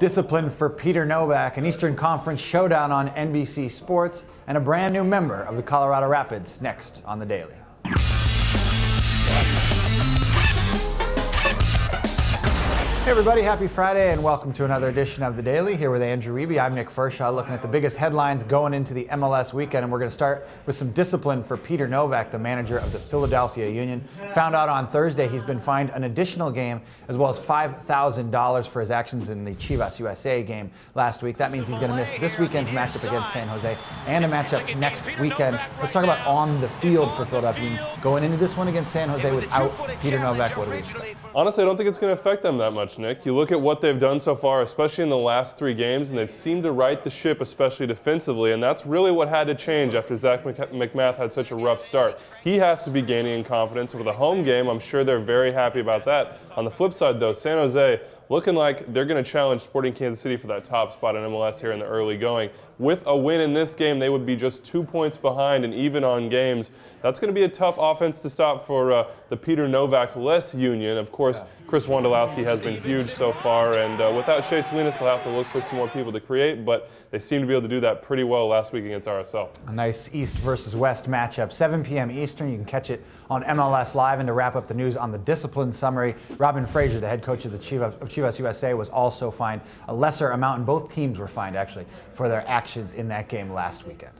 Discipline for Peter Nowak, an Eastern Conference showdown on NBC Sports, and a brand new member of the Colorado Rapids next on the Daily. Hey everybody, happy Friday and welcome to another edition of The Daily. Here with Andrew Wiebe, I'm Nick Firchau looking at the biggest headlines going into the MLS weekend and we're going to start with some discipline for Peter Nowak, the manager of the Philadelphia Union. Found out on Thursday he's been fined an additional game as well as $5,000 for his actions in the Chivas USA game last week. That means he's going to miss this weekend's matchup against San Jose and a matchup next weekend. Let's talk about on the field for Philadelphia Going into this one against San Jose without Peter Nowak, what do we expect? Honestly, I don't think it's going to affect them that much much, Nick. You look at what they've done so far, especially in the last three games, and they've seemed to right the ship, especially defensively, and that's really what had to change after Zach McMath had such a rough start. He has to be gaining in confidence. With a home game, I'm sure they're very happy about that. On the flip side, though, San Jose looking like they're going to challenge Sporting Kansas City for that top spot in MLS here in the early going. With a win in this game, they would be just two points behind and even on games. That's going to be a tough offense to stop for uh, the Peter Nowak-less union. Of course, Chris Wondolowski has been huge so far, and uh, without Shea Salinas, they'll have to look for some more people to create, but they seem to be able to do that pretty well last week against RSL. A nice East versus West matchup, 7 p.m. Eastern. You can catch it on MLS Live, and to wrap up the news on the discipline summary, Robin Fraser, the head coach of the Chivas, of Chivas USA was also fined a lesser amount, and both teams were fined actually for their actions in that game last weekend.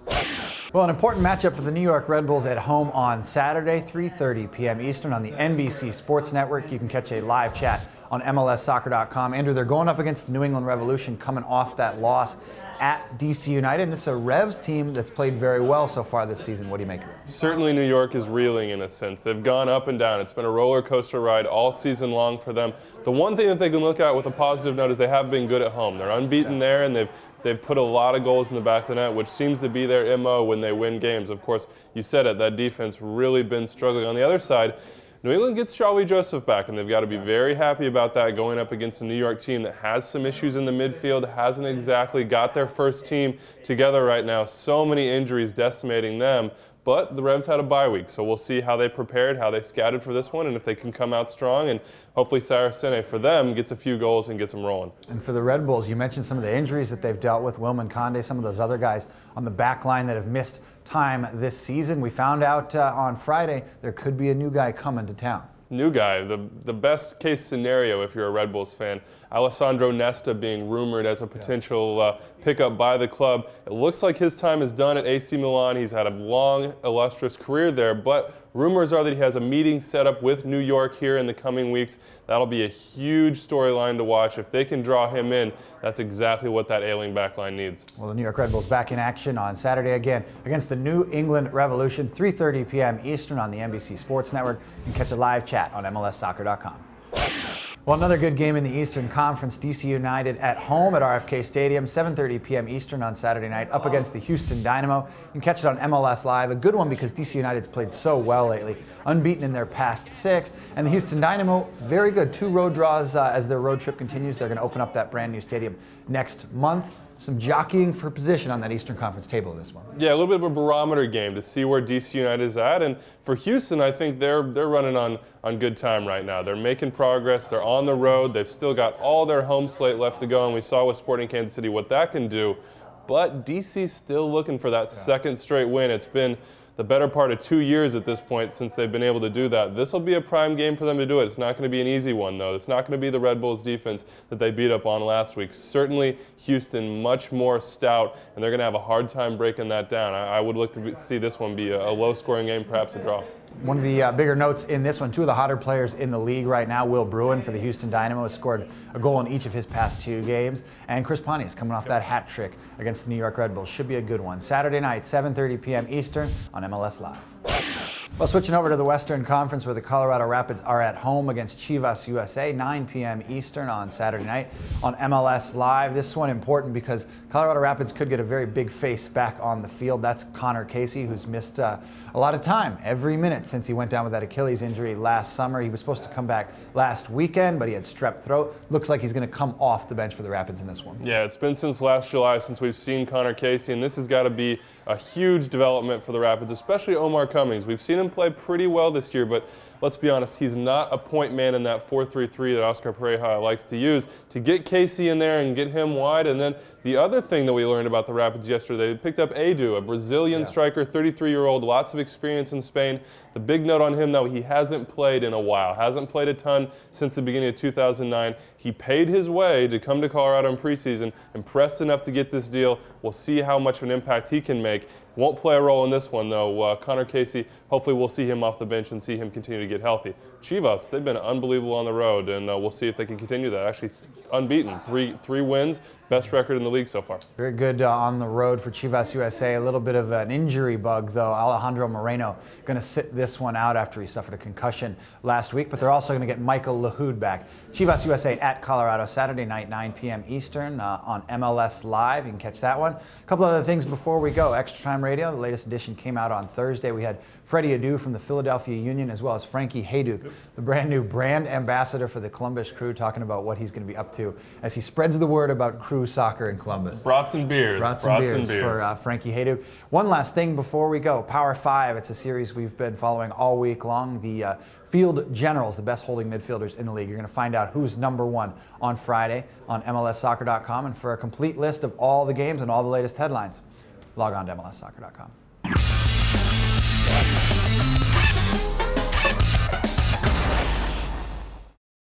Well, an important matchup for the New York Red Bulls at home on Saturday, 3:30 p.m. Eastern on the NBC Sports Network. You can catch a live chat on MLSsoccer.com. Andrew, they're going up against the New England Revolution, coming off that loss at DC United. And this is a Revs team that's played very well so far this season. What do you make of it? Certainly, New York is reeling in a sense. They've gone up and down. It's been a roller coaster ride all season long for them. The one thing that they can look at with a positive note is they have been good at home. They're unbeaten there, and they've They've put a lot of goals in the back of the net, which seems to be their MO when they win games. Of course, you said it, that defense really been struggling. On the other side, New England gets Shalrie Joseph back, and they've got to be very happy about that going up against a New York team that has some issues in the midfield, hasn't exactly got their first team together right now. So many injuries decimating them. But the Revs had a bye week, so we'll see how they prepared, how they scouted for this one, and if they can come out strong. And hopefully, Saer Sene, for them, gets a few goals and gets them rolling. And for the Red Bulls, you mentioned some of the injuries that they've dealt with. Wilman Conde, some of those other guys on the back line that have missed time this season. We found out uh, on Friday there could be a new guy coming to town. New guy, the, the best case scenario if you're a Red Bulls fan. Alessandro Nesta being rumored as a potential uh, pickup by the club. It looks like his time is done at AC Milan. He's had a long, illustrious career there, but rumors are that he has a meeting set up with New York here in the coming weeks. That'll be a huge storyline to watch. If they can draw him in, that's exactly what that ailing backline needs. Well, the New York Red Bulls back in action on Saturday again against the New England Revolution, 3.30 p.m. Eastern on the NBC Sports Network. You can catch a live chat on MLSsoccer.com. Well, another good game in the Eastern Conference. DC United at home at RFK Stadium, 7.30 p.m. Eastern on Saturday night, up against the Houston Dynamo. You can catch it on MLS Live. A good one because DC United's played so well lately, unbeaten in their past six. And the Houston Dynamo, very good. Two road draws uh, as their road trip continues. They're going to open up that brand new stadium next month some jockeying for position on that Eastern Conference table this one. Yeah, a little bit of a barometer game to see where DC United is at. And for Houston, I think they're they're running on on good time right now. They're making progress. They're on the road. They've still got all their home slate left to go, and we saw with Sporting Kansas City what that can do. But DC's still looking for that yeah. second straight win. It's been the better part of two years at this point since they've been able to do that. This will be a prime game for them to do it. It's not going to be an easy one, though. It's not going to be the Red Bulls defense that they beat up on last week. Certainly, Houston much more stout, and they're going to have a hard time breaking that down. I, I would look to be, see this one be a, a low-scoring game, perhaps a draw. One of the uh, bigger notes in this one, two of the hotter players in the league right now, Will Bruin for the Houston Dynamo, has scored a goal in each of his past two games. And Chris Pontius coming off that hat trick against the New York Red Bulls. Should be a good one. Saturday night, 7.30 p.m. Eastern on MLS Live. Well, switching over to the Western Conference where the Colorado Rapids are at home against Chivas USA, 9 p.m. Eastern on Saturday night on MLS Live. This one important because Colorado Rapids could get a very big face back on the field. That's Connor Casey, who's missed uh, a lot of time, every minute since he went down with that Achilles injury last summer. He was supposed to come back last weekend, but he had strep throat. Looks like he's going to come off the bench for the Rapids in this one. Yeah, it's been since last July since we've seen Connor Casey, and this has got to be a huge development for the Rapids, especially Omar Cummings. We've seen him play pretty well this year, but let's be honest, he's not a point man in that 4-3-3 that Oscar Pareja likes to use. To get Casey in there and get him wide, and then the other thing that we learned about the Rapids yesterday, they picked up Edu, a Brazilian yeah. striker, 33-year-old, lots of experience in Spain. The big note on him, though, he hasn't played in a while, hasn't played a ton since the beginning of 2009. He paid his way to come to Colorado in preseason, impressed enough to get this deal. We'll see how much of an impact he can make. Won't play a role in this one, though. Uh, Connor Casey, hopefully we'll see him off the bench and see him continue to get healthy. Chivas, they've been unbelievable on the road, and uh, we'll see if they can continue that. Actually, unbeaten, three three wins, best record in the league so far. Very good uh, on the road for Chivas USA. A little bit of an injury bug, though. Alejandro Moreno going to sit this one out after he suffered a concussion last week, but they're also going to get Michael Lahoud back. Chivas USA at Colorado Saturday night, 9 p.m. Eastern uh, on MLS Live. You can catch that one. A couple other things before we go. Extra Time Radio, the latest edition came out on Thursday. We had Freddie Adu from the Philadelphia Union, as well as Frankie Hejduk, the brand new brand ambassador for the Columbus Crew, talking about what he's going to be up to as he spreads the word about crew soccer in Columbus. Brats and beers. Brats, and, beers and beers, for uh, Frankie Hejduk. One last thing before we go Power Five, it's a series we've been following all week long. The uh, Field Generals, the best holding midfielders in the league. You're going to find out who's number one on Friday on MLSsoccer.com. And for a complete list of all the games and all the latest headlines, log on to MLSsoccer.com.